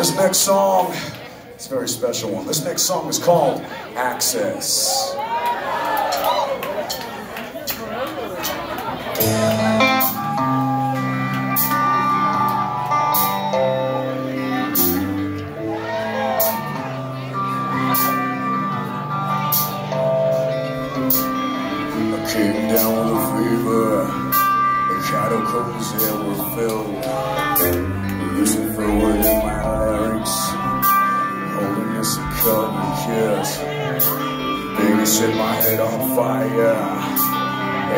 This next song, it's a very special one. This next song is called Axis. I came down with a fever. The catacombs there were filled. Losing set my head on fire.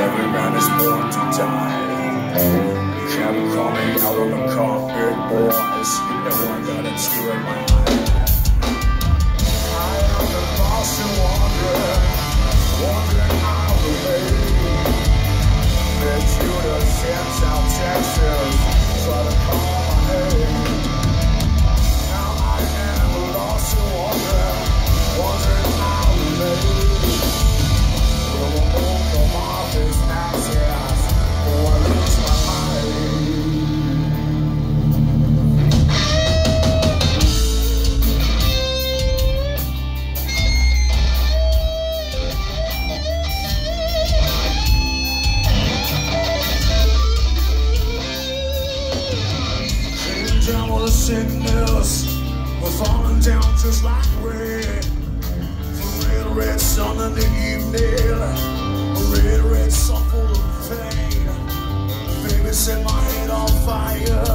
Every man is born to die. Call me out on the carpet, boys. No one got a tear in my eye. Down with a sickness. We're falling down just like rain. The red, red sun in the evening. A red, red sun full of pain. Baby set my head on fire.